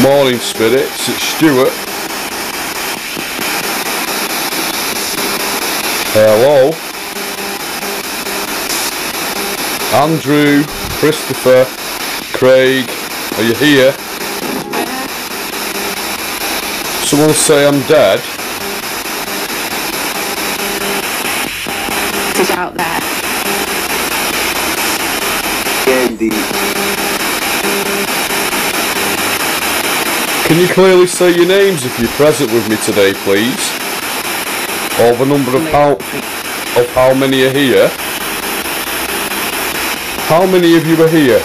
Good morning, spirits. It's Stuart. Hello. Andrew, Christopher, Craig, are you here? Someone say I'm dead. It's out there. Andy. Can you clearly say your names if you're present with me today, please? Or the number of how of how many are here? How many of you are here?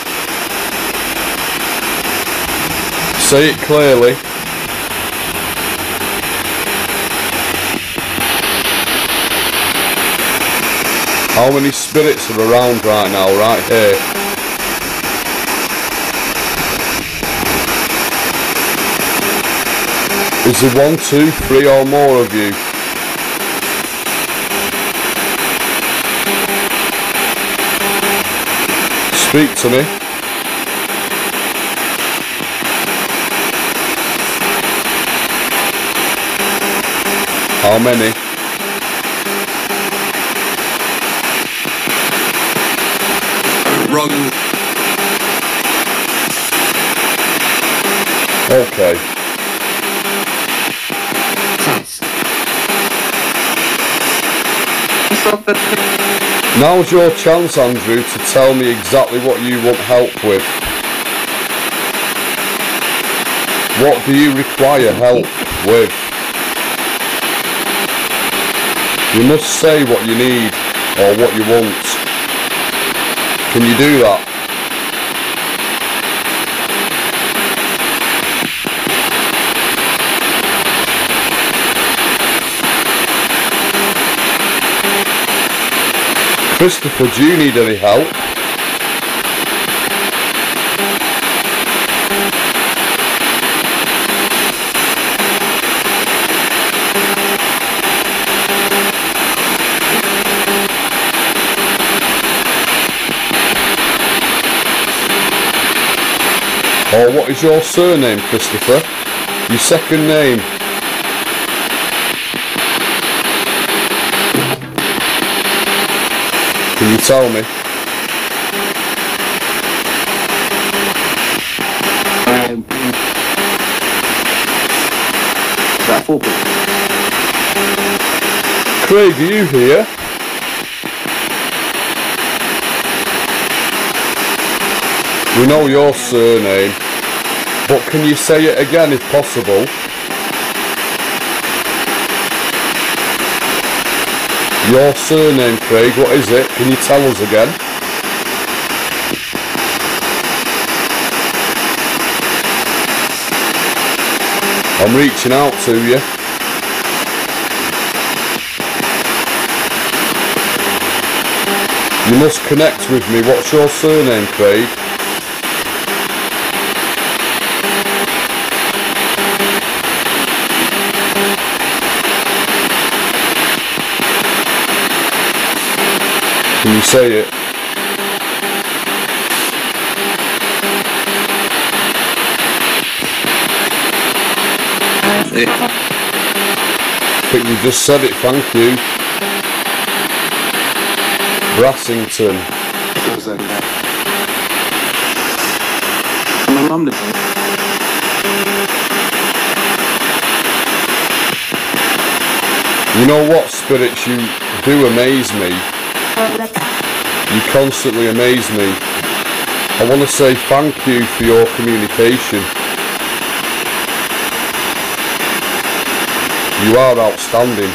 Say it clearly. How many spirits are around right now, right here? Is there one, two, three or more of you? Speak to me. How many? Wrong. Okay. Now's your chance, Andrew, to tell me exactly what you want help with. What do you require help with? You must say what you need or what you want. Can you do that? Christopher, do you need any help? Or what is your surname, Christopher? Your second name? Can you told me? Um, that four point. Craig, are you here? We know your surname, but can you say it again if possible? Your surname, Craig, what is it? Can you tell us again? I'm reaching out to you. You must connect with me. What's your surname, Craig? Say it? Think you just said it, thank you. Brassington. My mum. You know what, spirits, you do amaze me. You constantly amaze me. I want to say thank you for your communication. You are outstanding.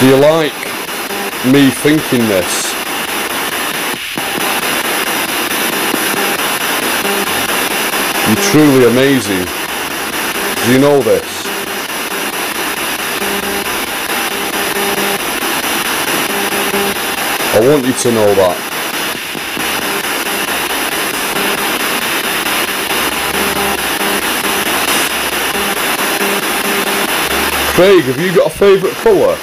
Do you like me thinking this? You're truly amazing. Do you know this? I want you to know that. Craig, have you got a favourite colour?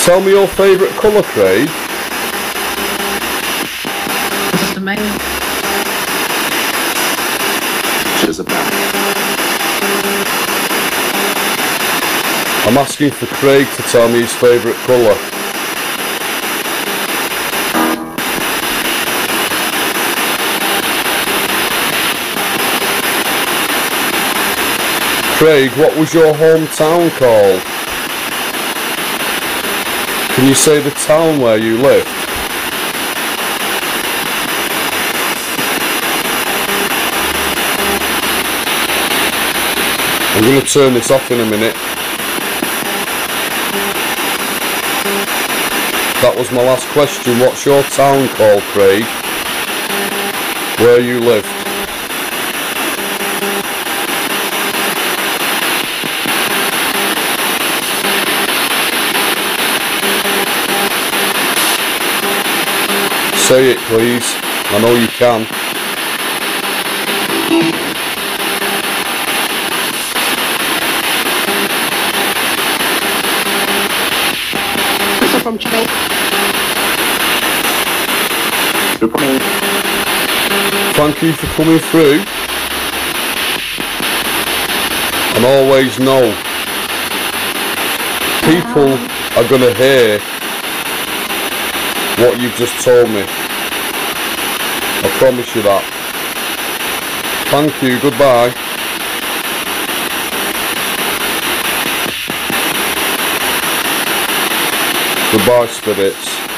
Tell me your favourite colour, Craig. Just amazing. Cheers I'm asking for Craig to tell me his favourite colour. Craig, what was your hometown called? Can you say the town where you lived? I'm going to turn this off in a minute. That was my last question. What's your town called, Craig? Where you lived? Say it, please. I know you can. From Chile. Thank you for coming through. And always know people are going to hear what you've just told me. I promise you that. Thank you. Goodbye. Goodbye, spirits.